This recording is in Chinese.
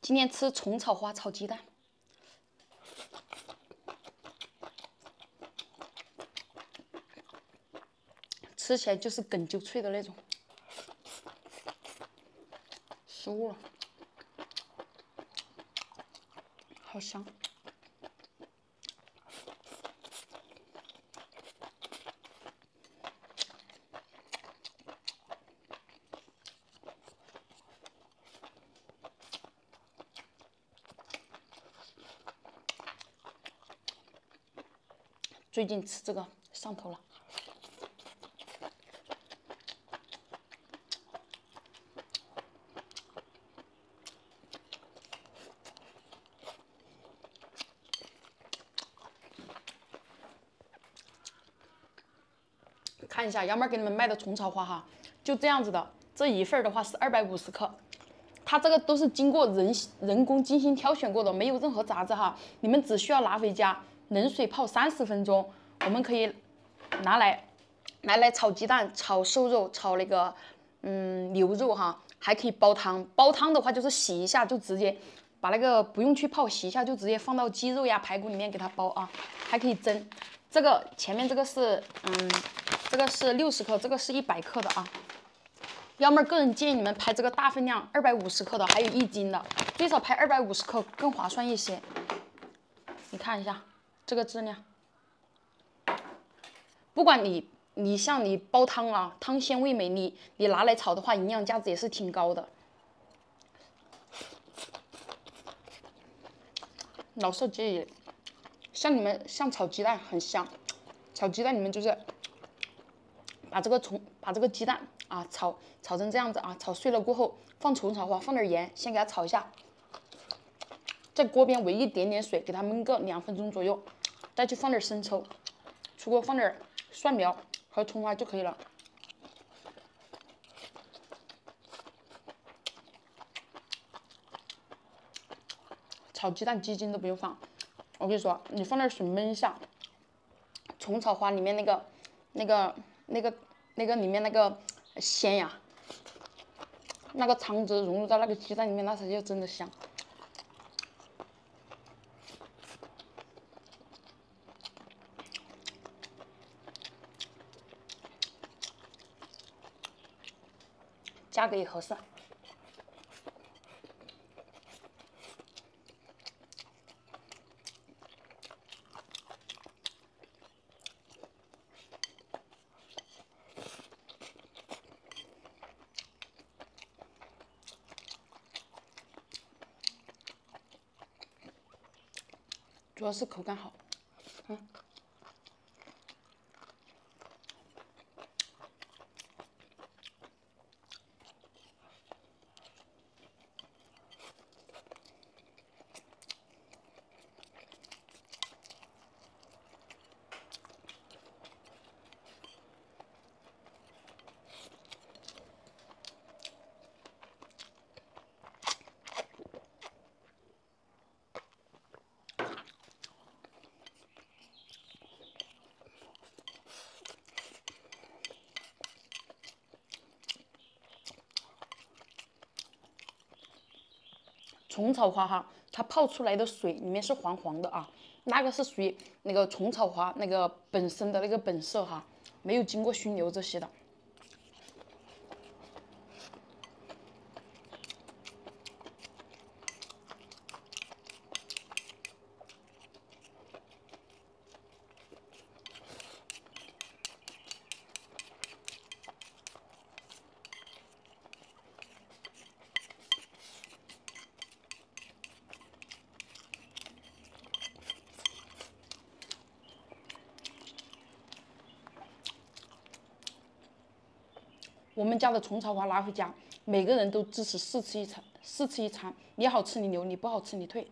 今天吃虫草花炒鸡蛋，吃起来就是梗啾脆的那种，失误了，好香。最近吃这个上头了，看一下杨妹给你们卖的虫草花哈，就这样子的，这一份的话是二百五十克，它这个都是经过人人工精心挑选过的，没有任何杂质哈，你们只需要拿回家。冷水泡三十分钟，我们可以拿来拿来炒鸡蛋、炒瘦肉、炒那个嗯牛肉哈，还可以煲汤。煲汤的话就是洗一下就直接把那个不用去泡，洗一下就直接放到鸡肉呀、排骨里面给它煲啊，还可以蒸。这个前面这个是嗯，这个是六十克，这个是一百克的啊。幺妹个人建议你们拍这个大分量，二百五十克的，还有一斤的，最少拍二百五十克更划算一些。你看一下。这个质量，不管你你像你煲汤啊，汤鲜味美，你你拿来炒的话，营养价值也是挺高的。老少皆宜，像你们像炒鸡蛋很香，炒鸡蛋你们就是把这个虫把这个鸡蛋啊炒炒成这样子啊，炒碎了过后放虫草花，放点盐，先给它炒一下，在锅边围一点点水，给它焖个两分钟左右。再去放点生抽，出锅放点蒜苗和葱花就可以了。炒鸡蛋鸡精都不用放，我跟你说，你放点水焖一下，虫草花里面那个、那个、那个、那个里面那个鲜呀，那个汤汁融入到那个鸡蛋里面，那才叫真的香。价格也合适。主要是口感好，嗯。虫草花哈，它泡出来的水里面是黄黄的啊，那个是属于那个虫草花那个本身的那个本色哈，没有经过熏硫这些的。我们家的虫草花拿回家，每个人都支持试吃一餐，试吃一餐，你好吃你留，你不好吃你退。